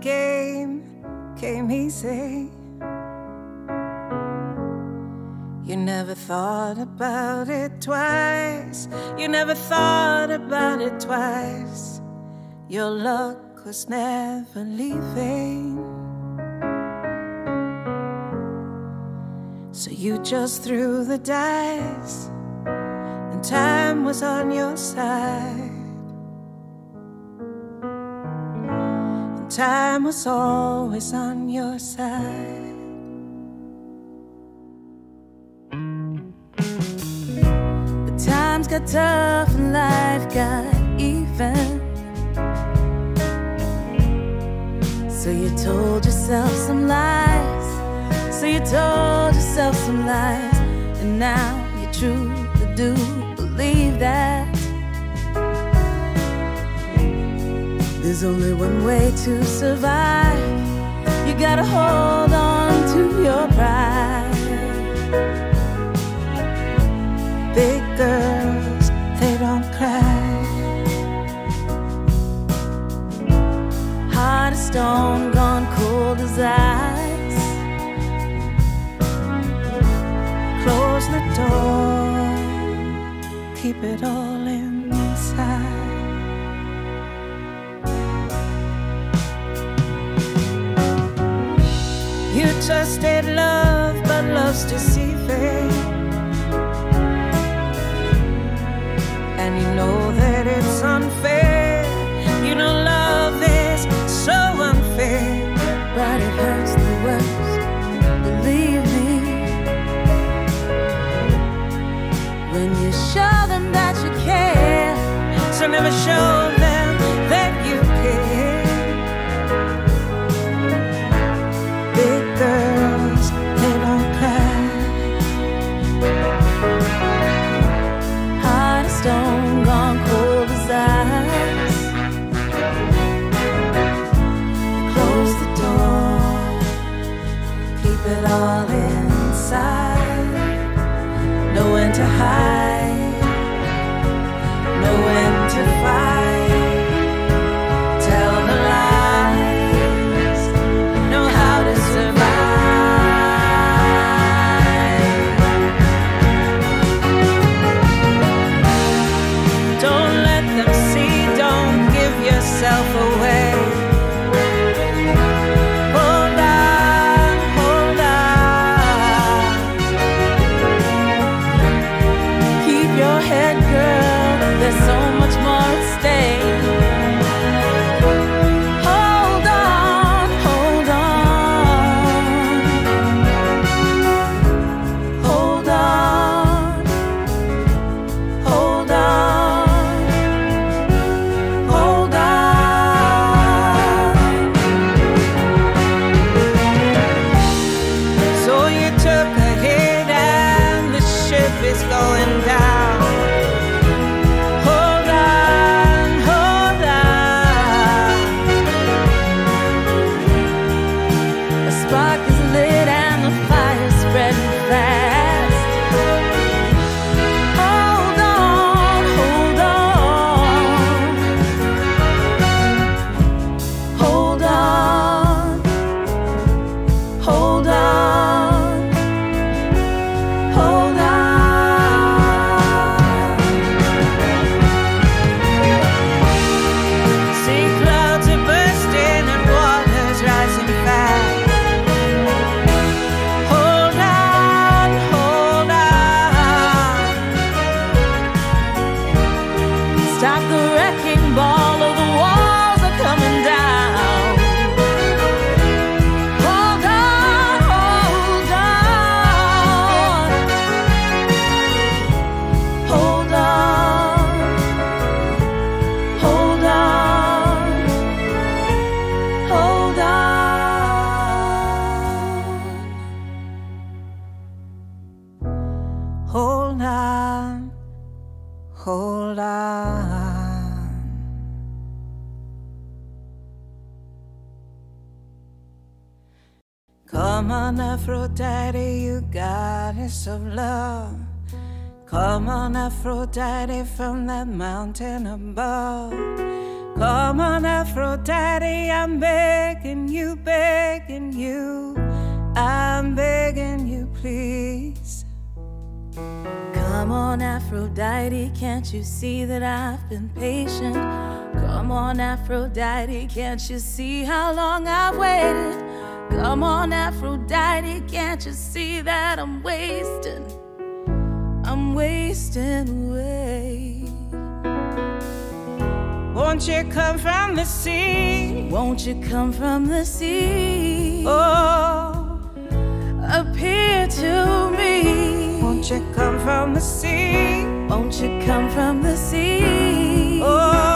game came easy. You never thought about it twice. You never thought about it twice. Your luck was never leaving. So you just threw the dice, and time was on your side. Time was always on your side. But times got tough and life got even. So you told yourself some lies. So you told yourself some lies. And now you truly do believe that. There's only one way to survive. You gotta hold on to your pride. Big girls, they don't cry. Heart of stone, gone cold as ice. Close the door, keep it all You trusted love, but love's deceiving. And you know that it's unfair. You know love is so unfair, but it hurts the worst. Believe me. When you show them that you care, so never show mountain above. Come on, Aphrodite, I'm begging you, begging you, I'm begging you, please. Come on, Aphrodite, can't you see that I've been patient? Come on, Aphrodite, can't you see how long I've waited? Come on, Aphrodite, can't you see that I'm wasting? I'm wasting away. Won't you come from the sea? Won't you come from the sea? Oh, appear to me. Won't you come from the sea? Won't you come from the sea? Oh.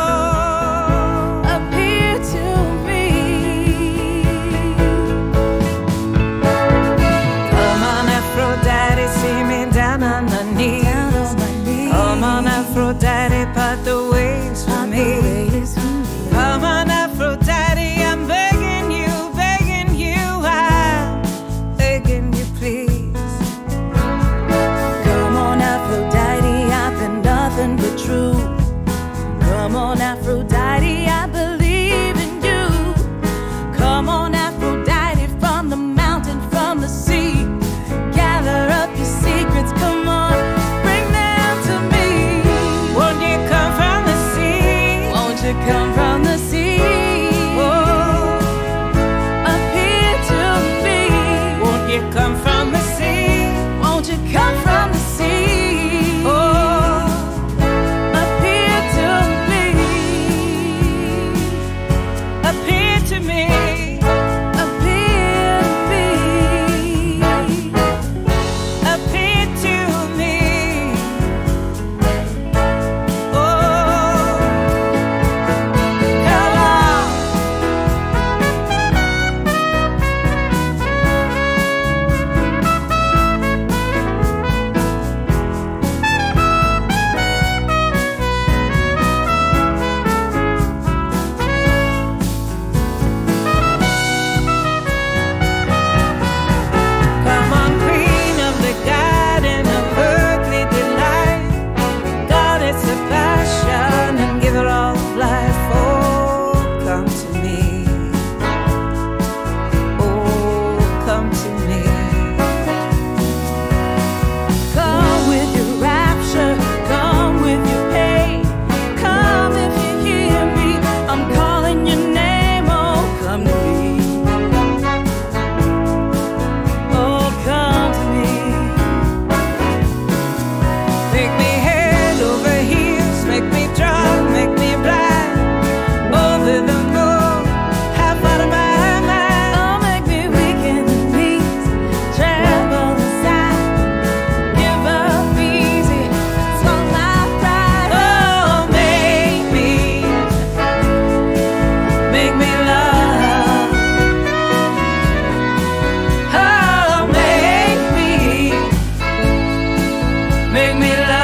make me laugh.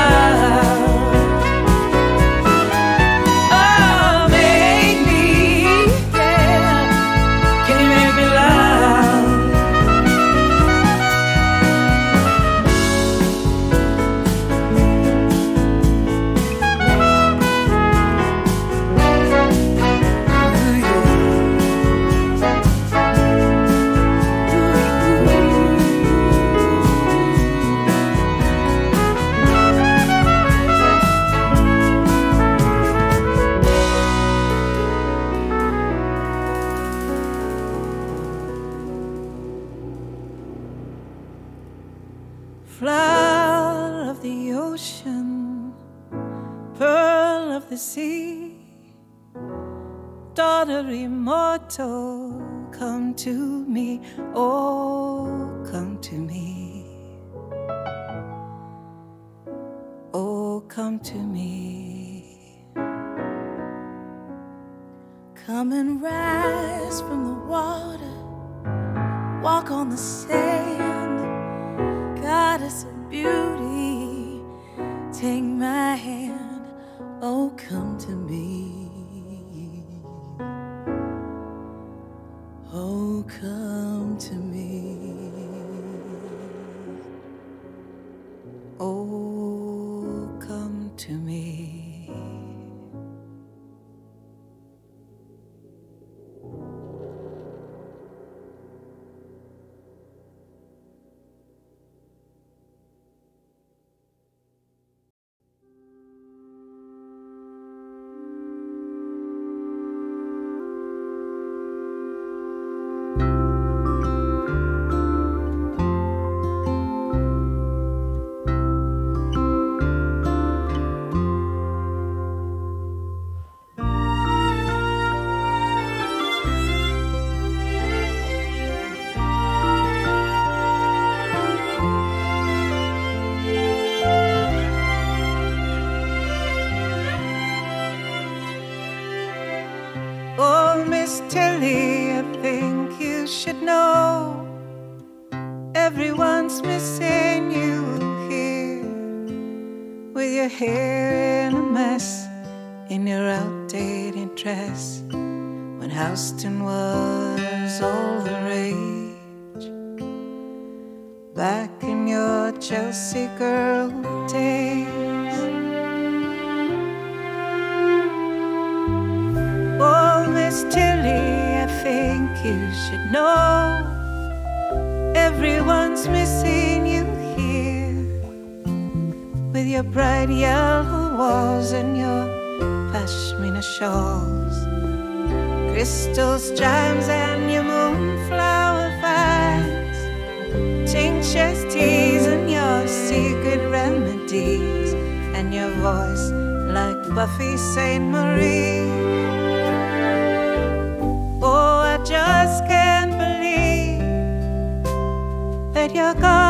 quería.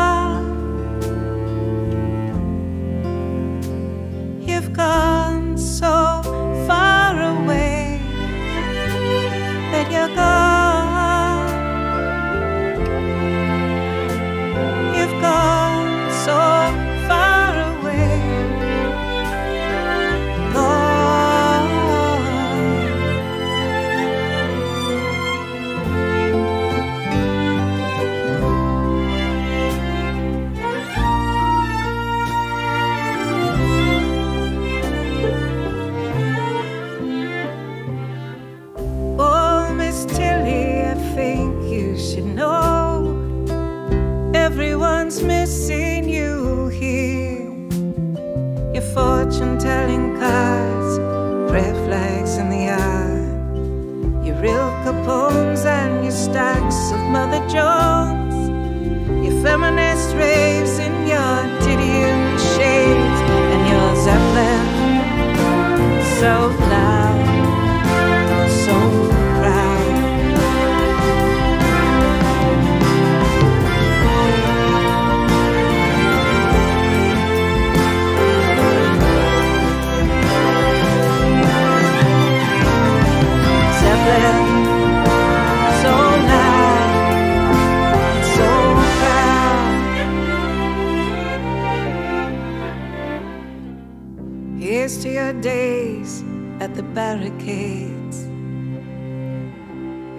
barricades.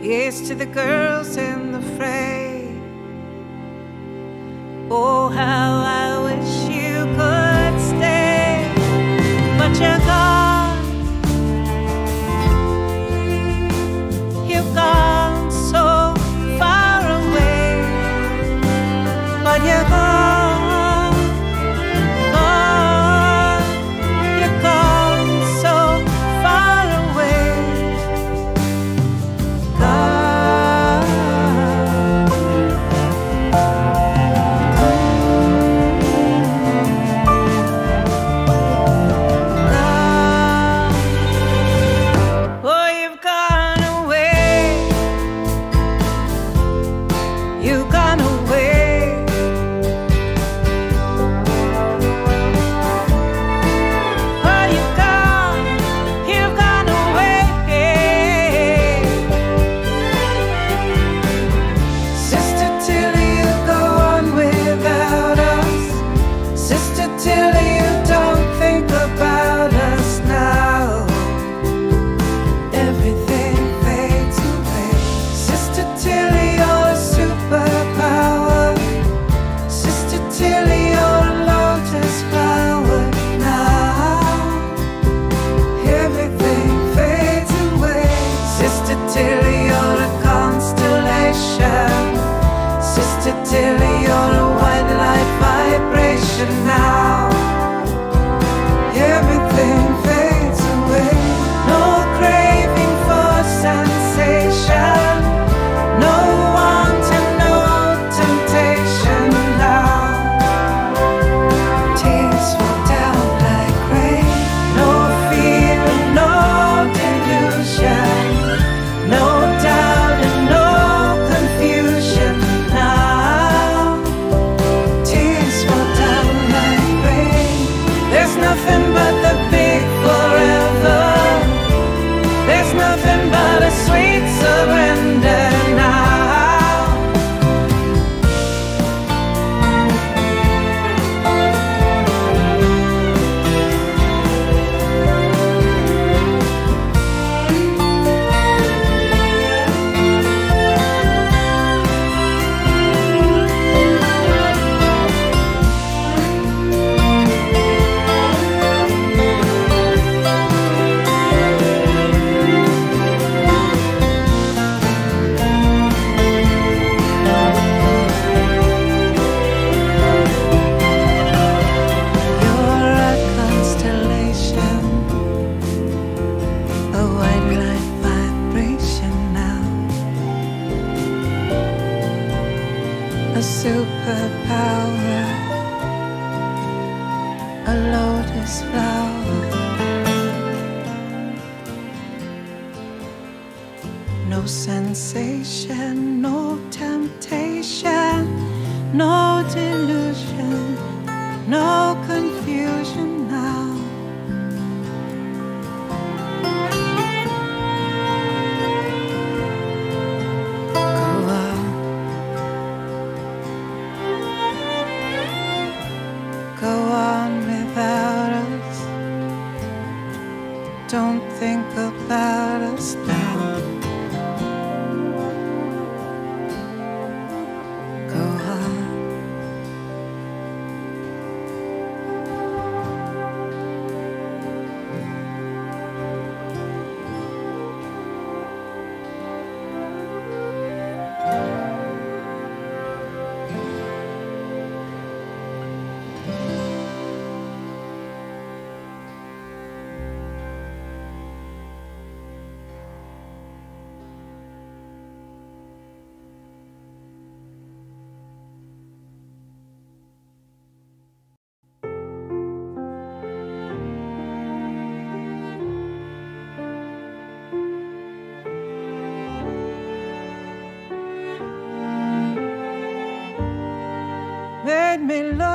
Here's to the girls in the fray. Oh, how I wish you could stay, but you're gone.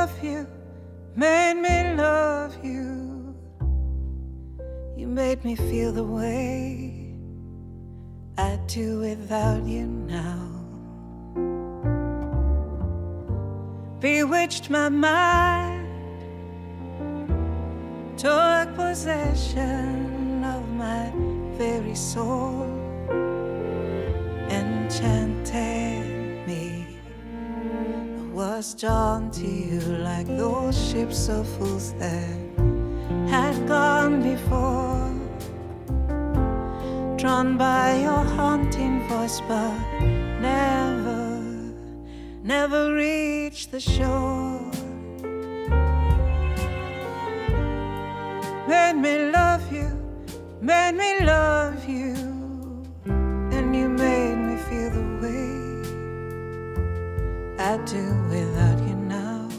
Love you, made me love you. You made me feel the way I do without you now. Bewitched my mind, took possession of my very soul, drawn to you like those ships of fools that had gone before. Drawn by your haunting voice, but never, never reached the shore. Made me love you, made me love you, I do without you now.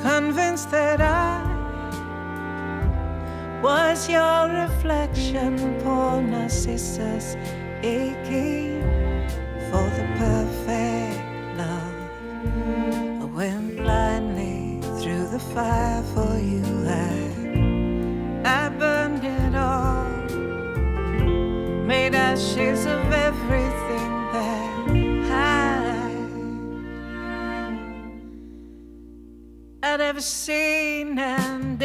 Convinced that I was your reflection, poor Narcissus, aching for the perfect love. I went blindly through the fire for you. I, I burned it all made ashes of everything I'd ever seen and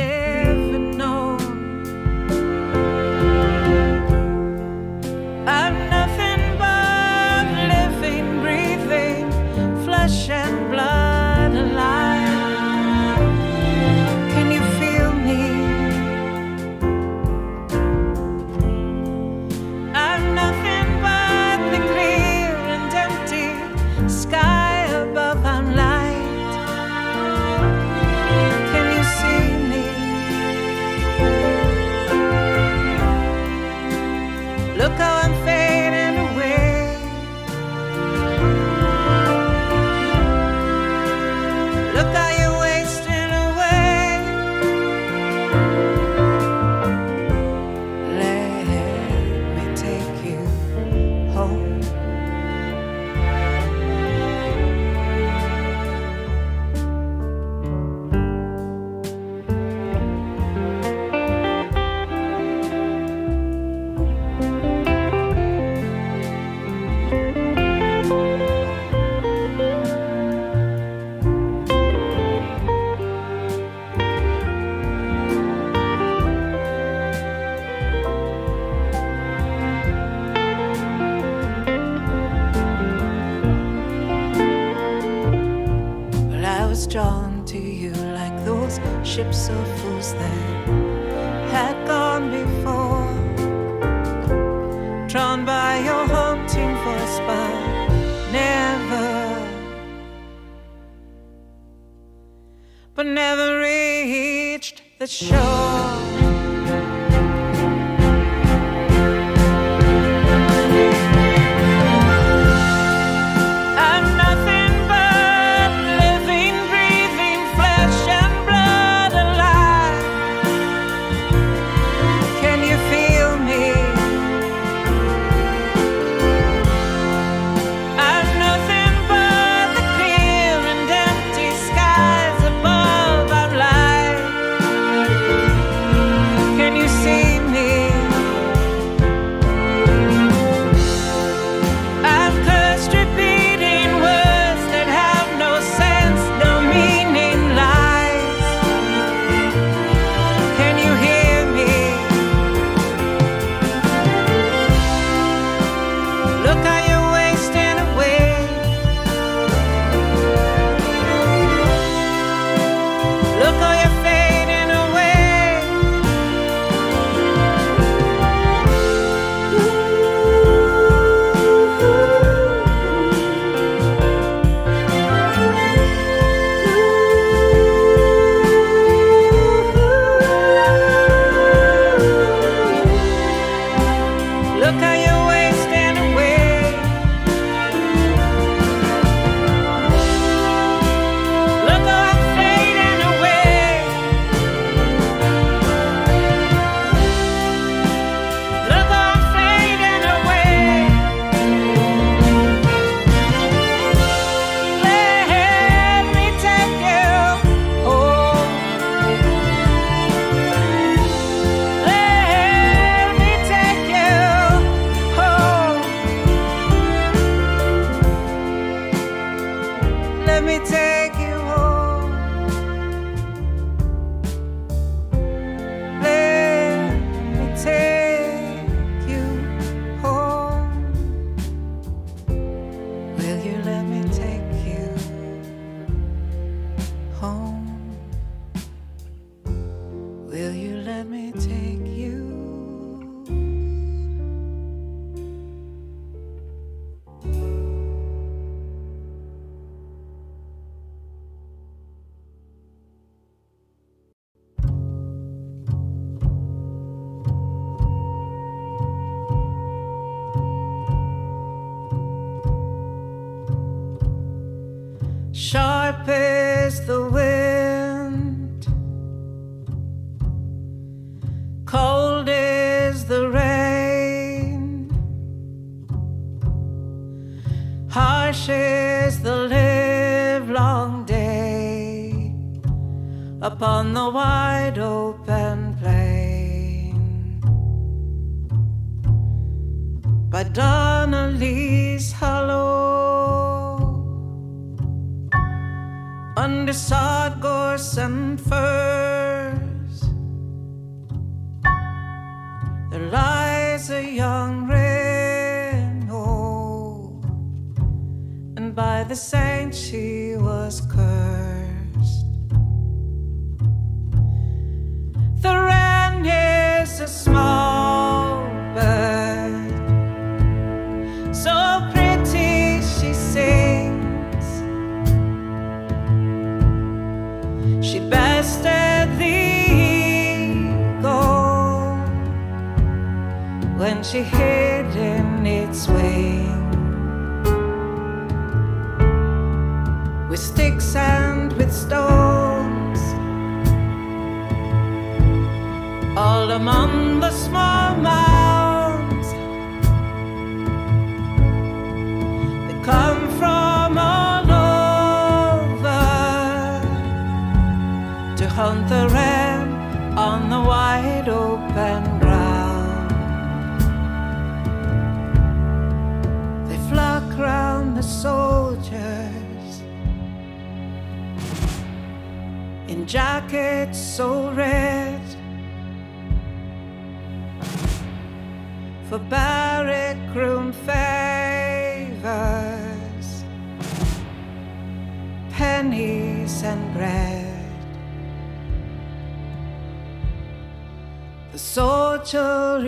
on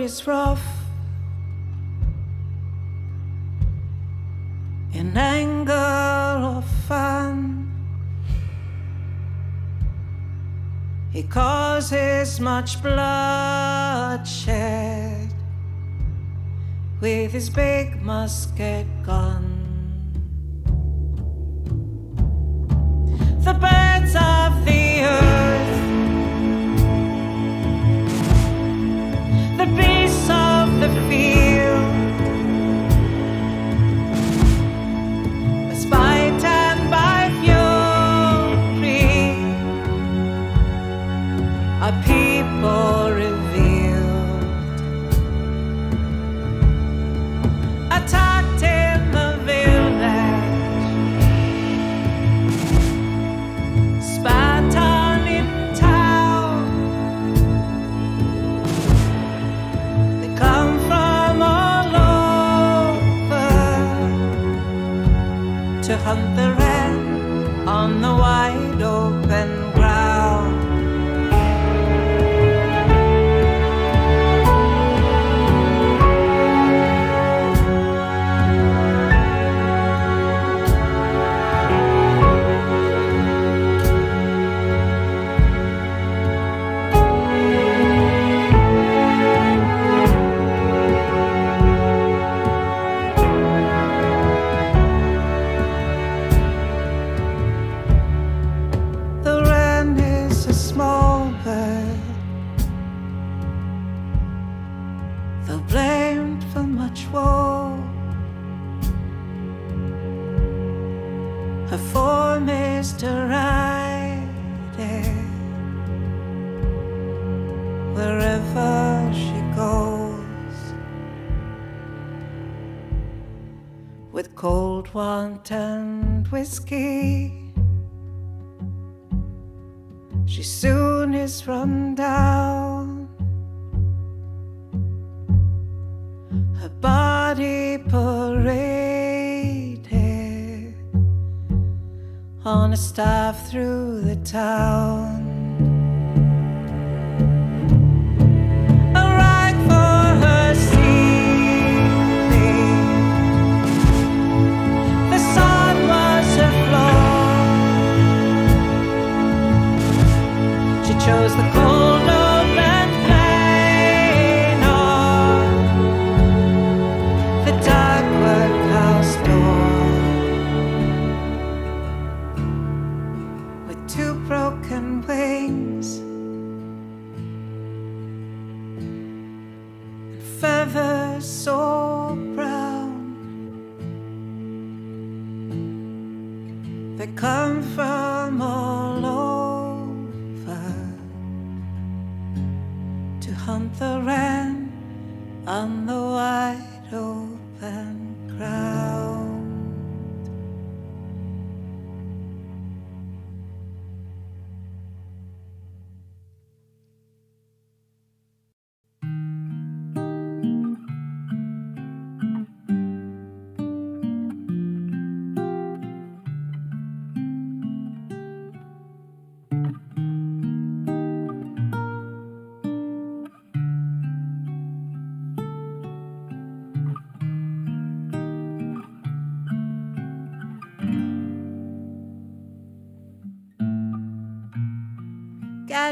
is rough. In anger of fun He causes much bloodshed. With his big musket gun to hunt the red on the wide open.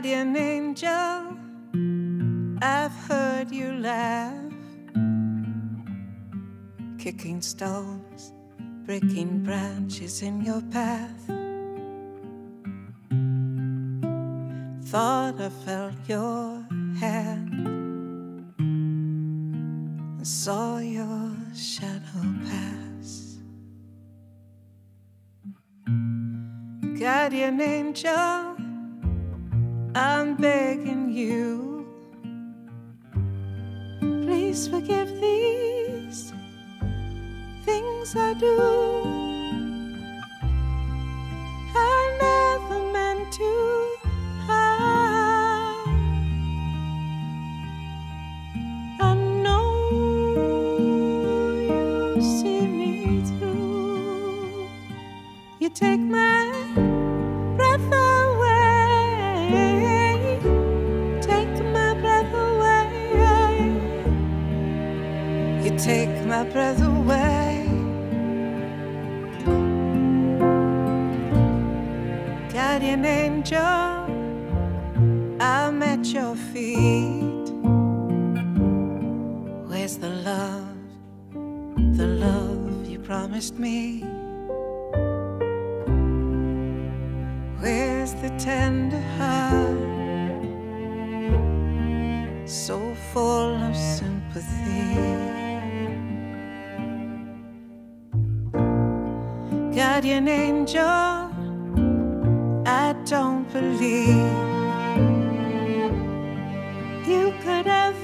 Guardian angel, I've heard you laugh, kicking stones, breaking branches in your path. Thought I felt your hand and saw your shadow pass. Guardian angel. I'm begging you, please forgive these things I do. I never meant to harm. I know you see me through. You take my breath away. Guardian angel, I'm at your feet. Where's the love, the love you promised me? Where's the tender heart? so full of sympathy. Guardian angel, I don't believe you could ever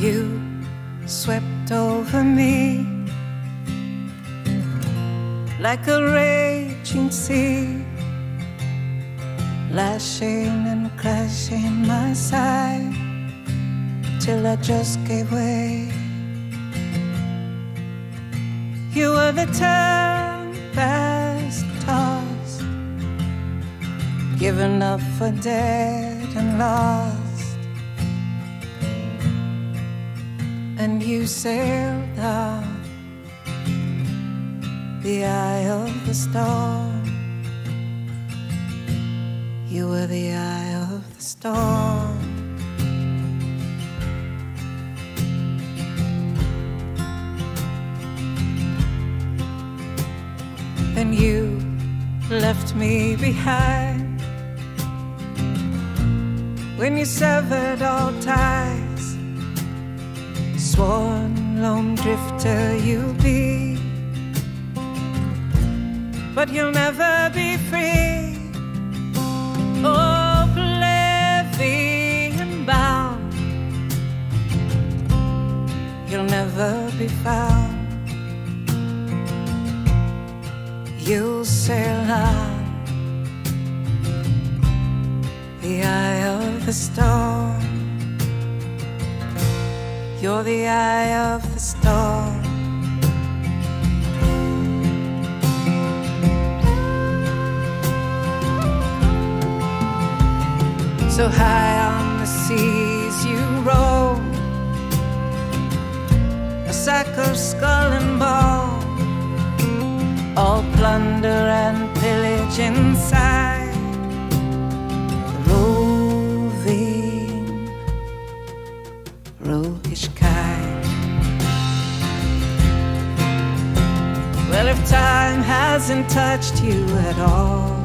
you swept over me like a raging sea, lashing and crashing my side till I just gave way. You were the tempest tossed, given up for dead and lost, and you sailed out the eye of the storm. You were the eye of the storm. And you left me behind when you severed all ties. Sworn lone drifter you'll be but you'll never be free. Oblivion bound, you'll never be found. You'll sail on the eye of the storm. You're the eye of the storm. So high on the seas you roll, a sack of skull and bone, all plunder and pillage inside time hasn't touched you at all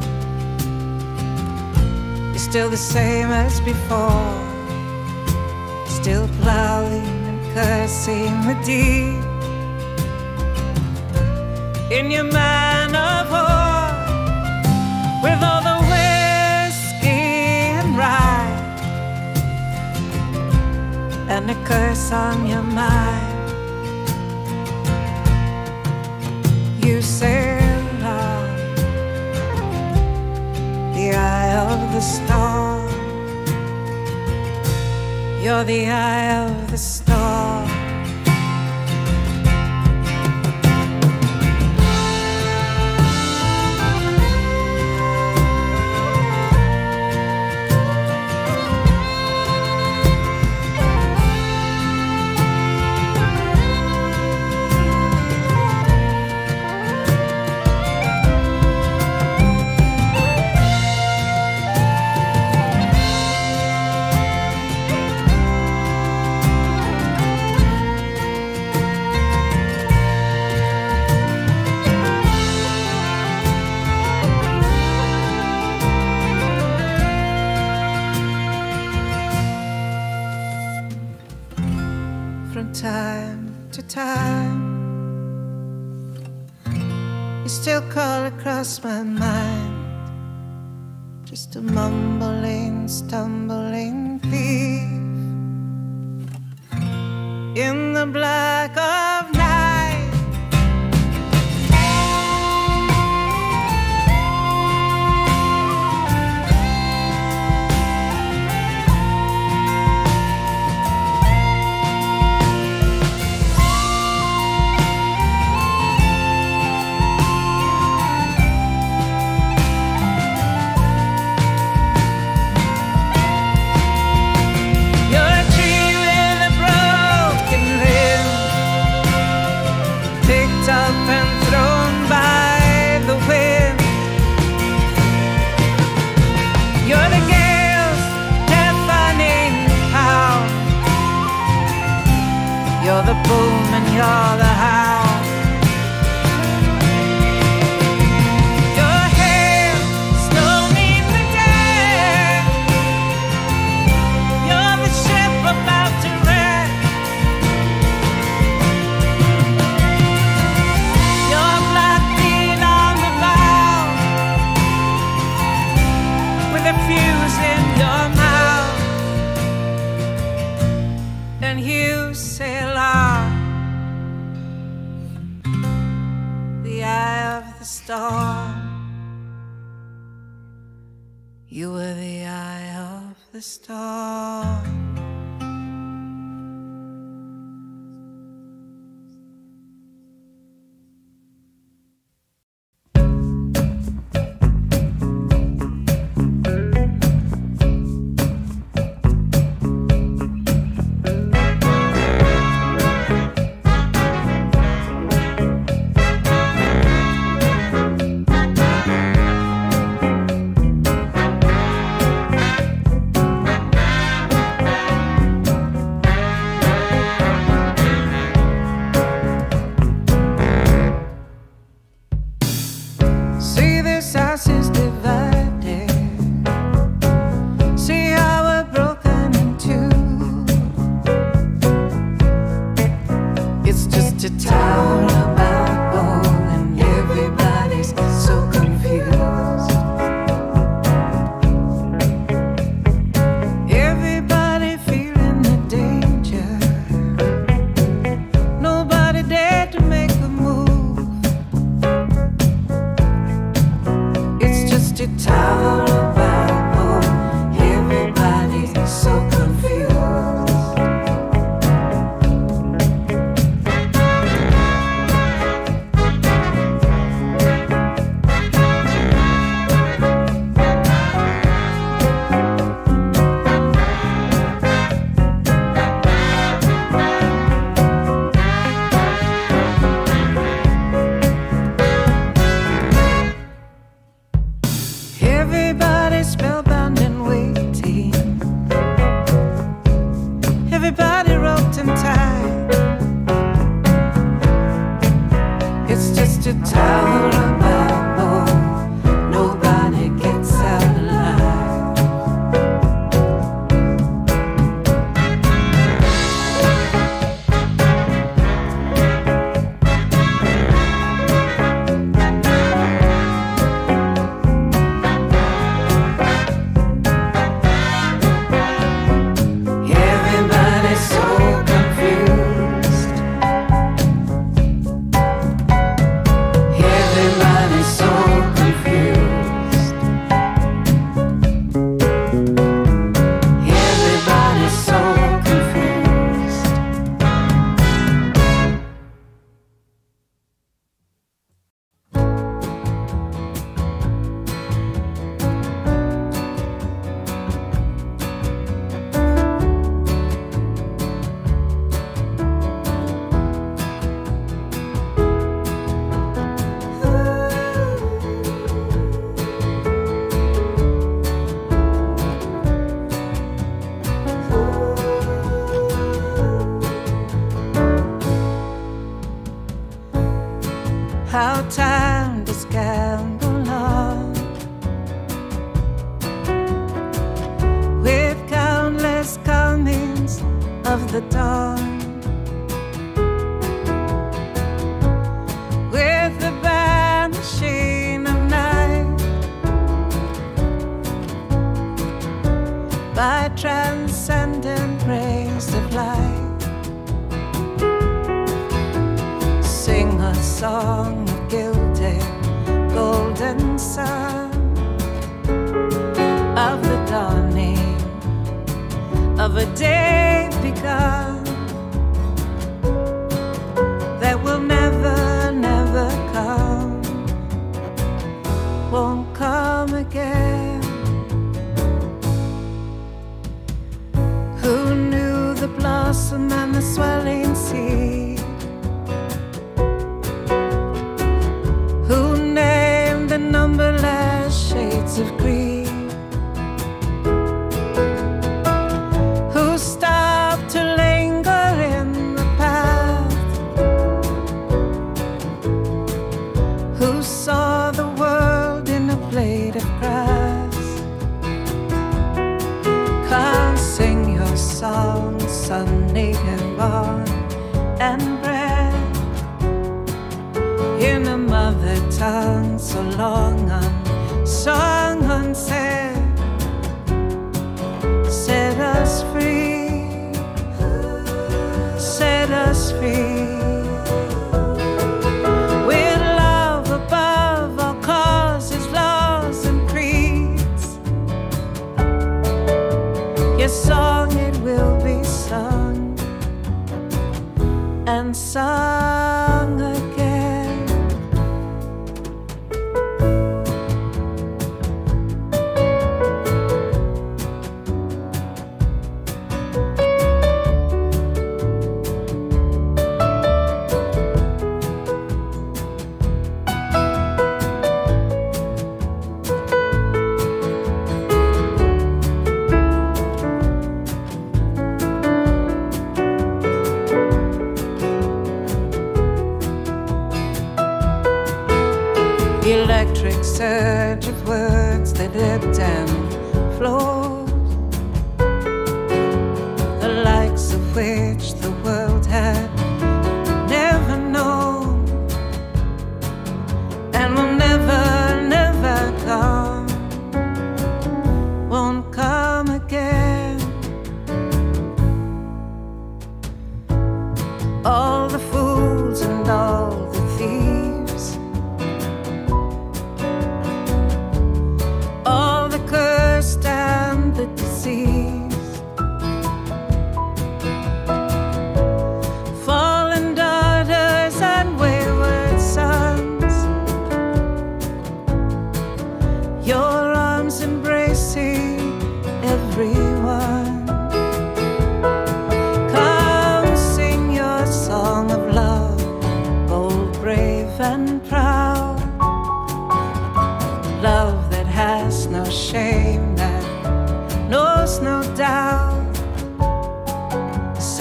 You're still the same as before. Still plowing and cursing the deep in your man of war with all the whiskey and rye and a curse on your mind. You sailed on the eye of the storm. You're the eye of the storm. Time to time. You still call across my mind, just a mumbling, stumbling thief in the black of night. Storm. You were the eye of the storm.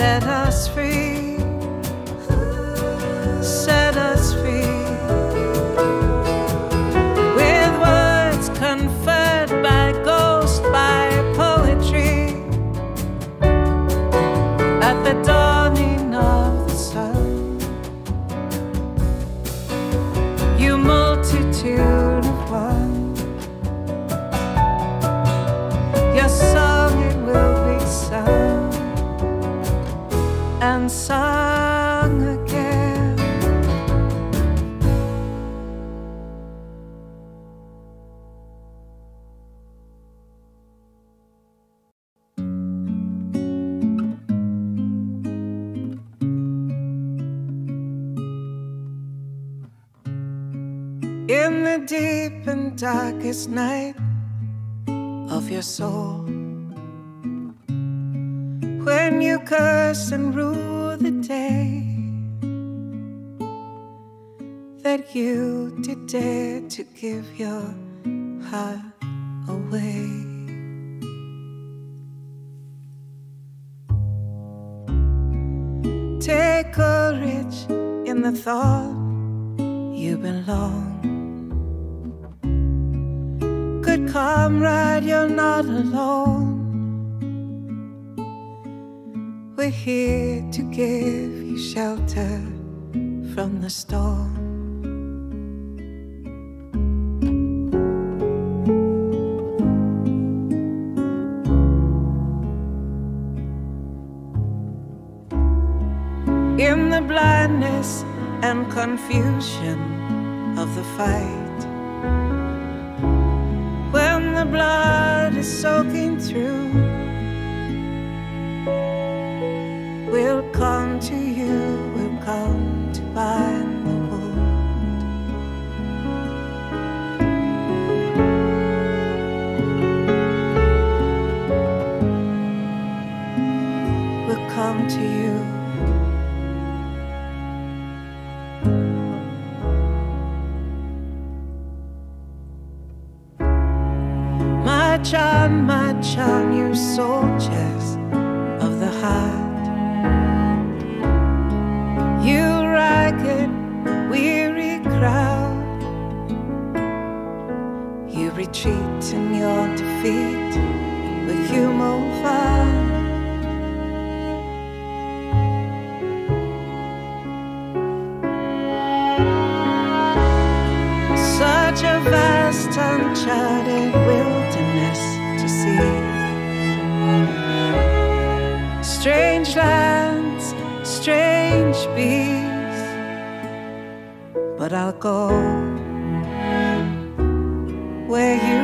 Set us free, sung again. In the deep and darkest night of your soul. When you curse and rue the day that you did dare to give your heart away. Take courage in the thought you belong. Good comrade, you're not alone. We're here to give you shelter from the storm. In the blindness and confusion of the fight, when the blood is soaking through, to you, we'll come to bind the wound. We'll come to you. My on, my on, you soldiers of the heart. in your defeat, but you move on. Such a vast, uncharted wilderness to see. Strange lands, strange beasts. but I'll go where you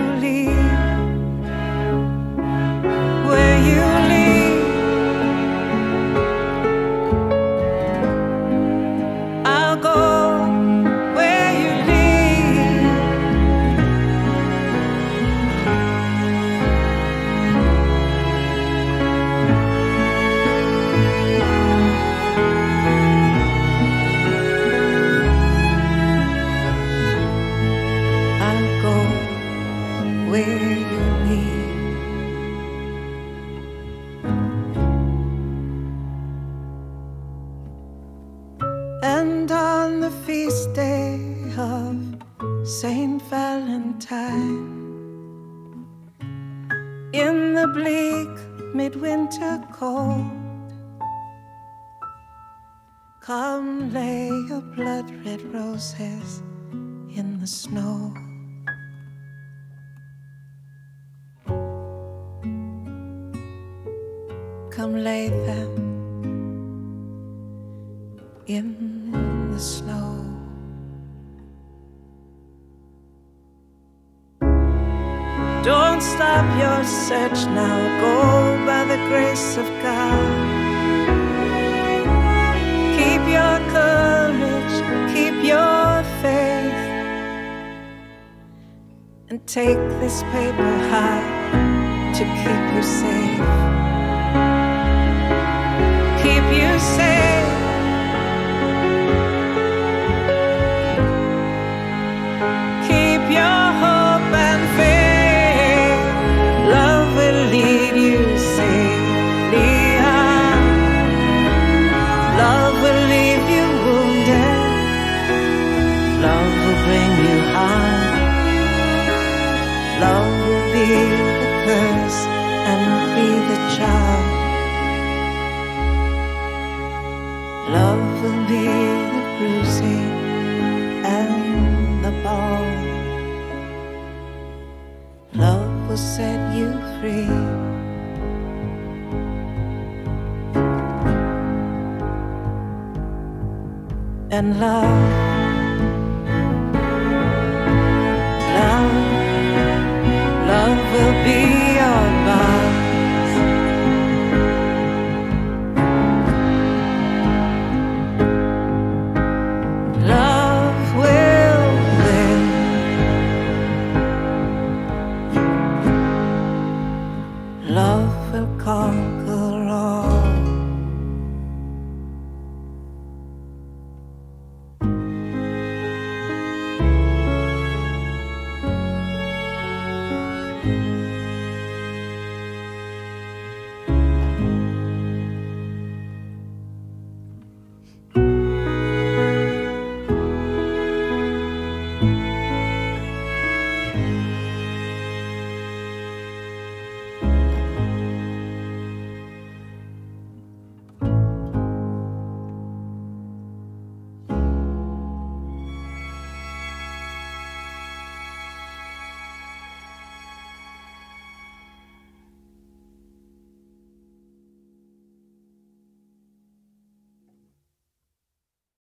bring you harm. Love will be the curse and be the child. Love will be the bruising and the ball. Love will set you free. and love.